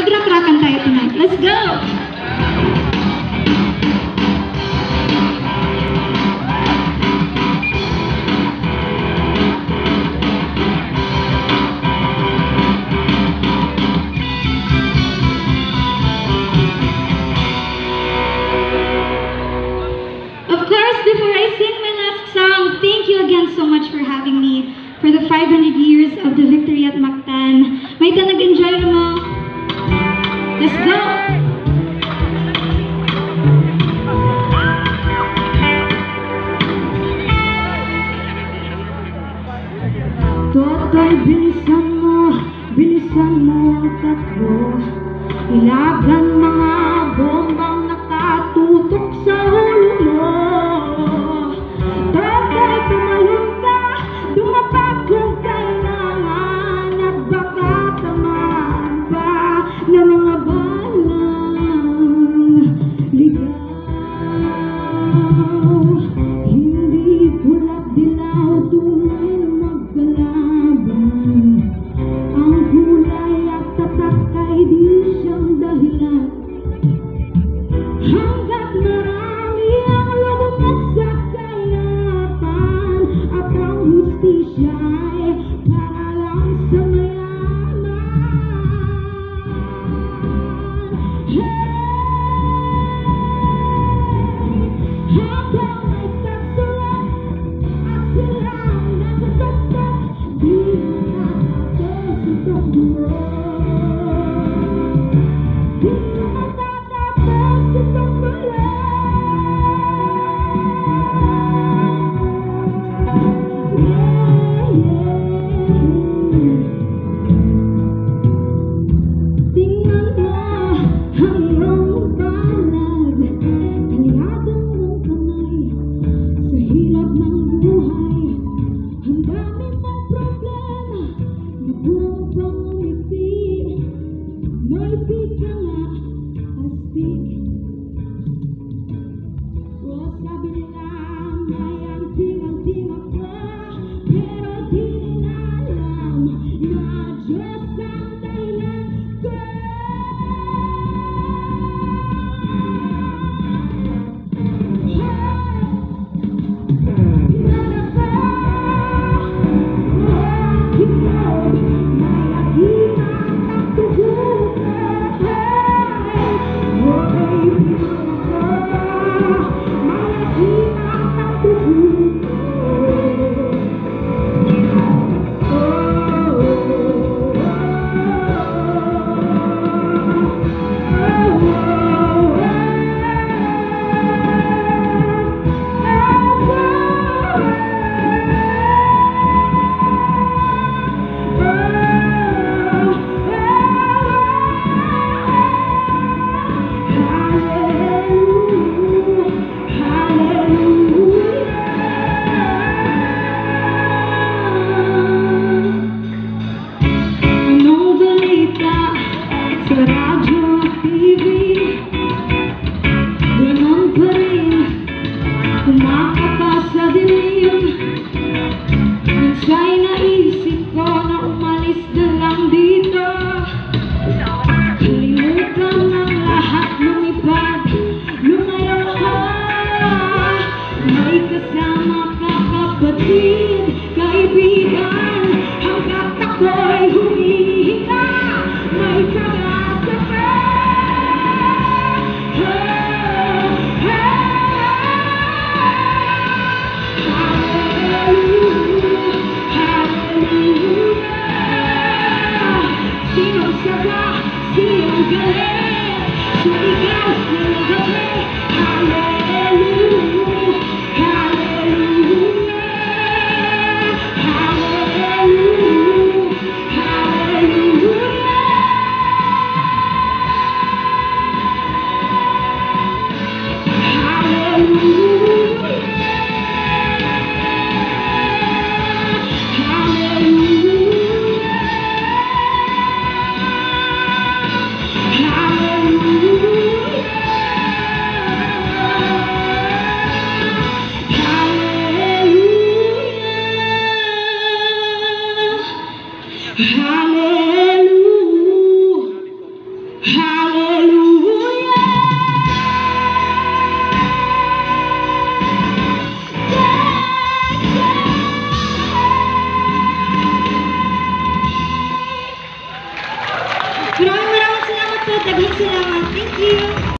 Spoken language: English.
Mag-rock-rockan tayo tonight. Let's go! Of course, before I sing my last song, thank you again so much for having me for the 500 years Toto'y bilisan mo, bilisan mo ang takbo. Ilagan mga bombang nakatutok sa Thank you.